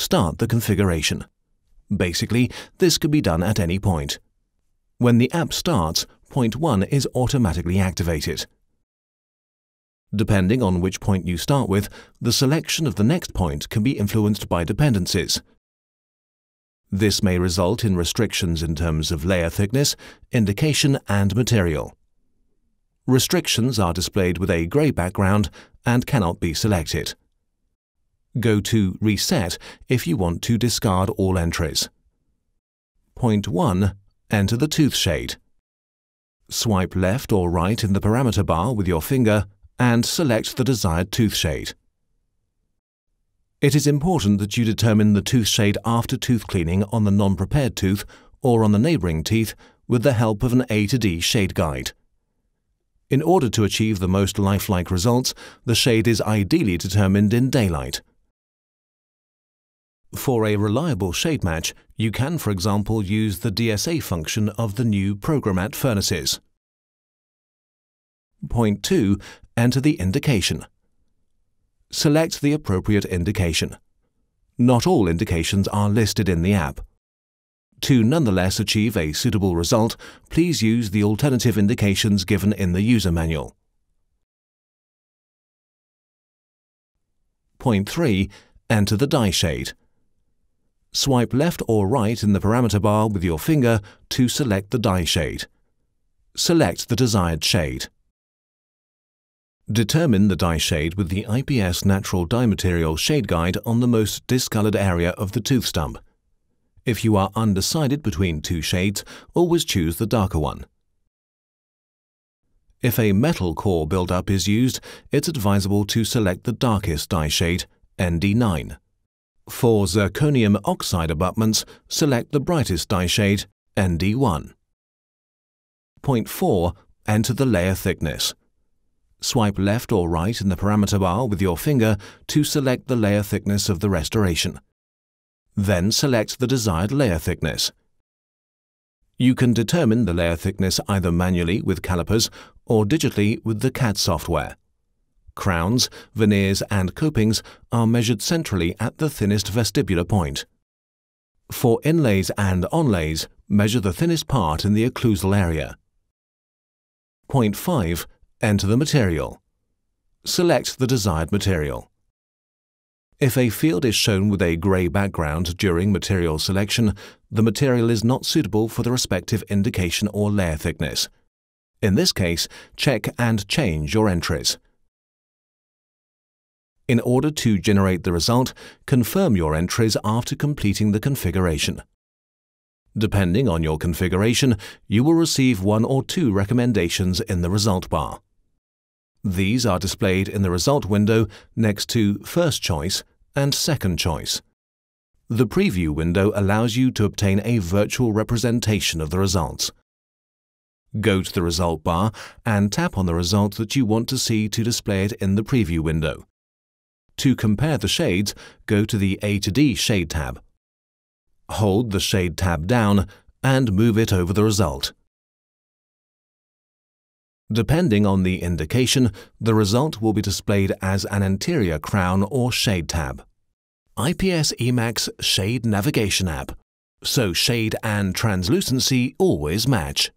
Start the configuration. Basically, this can be done at any point. When the app starts, point 1 is automatically activated. Depending on which point you start with, the selection of the next point can be influenced by dependencies. This may result in restrictions in terms of layer thickness, indication and material. Restrictions are displayed with a grey background and cannot be selected. Go to Reset if you want to discard all entries. Point 1. Enter the tooth shade. Swipe left or right in the parameter bar with your finger and select the desired tooth shade. It is important that you determine the tooth shade after tooth cleaning on the non-prepared tooth or on the neighbouring teeth with the help of an A to D shade guide. In order to achieve the most lifelike results, the shade is ideally determined in daylight. For a reliable shade match, you can, for example, use the DSA function of the new Programat furnaces. Point 2 enter the indication. Select the appropriate indication. Not all indications are listed in the app. To nonetheless achieve a suitable result, please use the alternative indications given in the user manual. Point 3. Enter the die shade. Swipe left or right in the parameter bar with your finger to select the die shade. Select the desired shade. Determine the die shade with the IPS Natural Die Material Shade Guide on the most discolored area of the tooth stump. If you are undecided between two shades, always choose the darker one. If a metal core buildup is used, it's advisable to select the darkest die shade, ND9. For zirconium oxide abutments, select the brightest die shade, ND1. Point 4. Enter the layer thickness. Swipe left or right in the parameter bar with your finger to select the layer thickness of the restoration. Then select the desired layer thickness. You can determine the layer thickness either manually with calipers or digitally with the CAD software. Crowns, veneers and copings are measured centrally at the thinnest vestibular point. For inlays and onlays, measure the thinnest part in the occlusal area. Point 5 Enter the material. Select the desired material. If a field is shown with a grey background during material selection, the material is not suitable for the respective indication or layer thickness. In this case, check and change your entries. In order to generate the result, confirm your entries after completing the configuration. Depending on your configuration, you will receive one or two recommendations in the result bar. These are displayed in the result window next to First Choice and Second Choice. The Preview window allows you to obtain a virtual representation of the results. Go to the result bar and tap on the result that you want to see to display it in the Preview window. To compare the shades, go to the A to D Shade tab. Hold the Shade tab down and move it over the result. Depending on the indication, the result will be displayed as an anterior crown or shade tab. IPS e.max Shade Navigation app. So shade and translucency always match.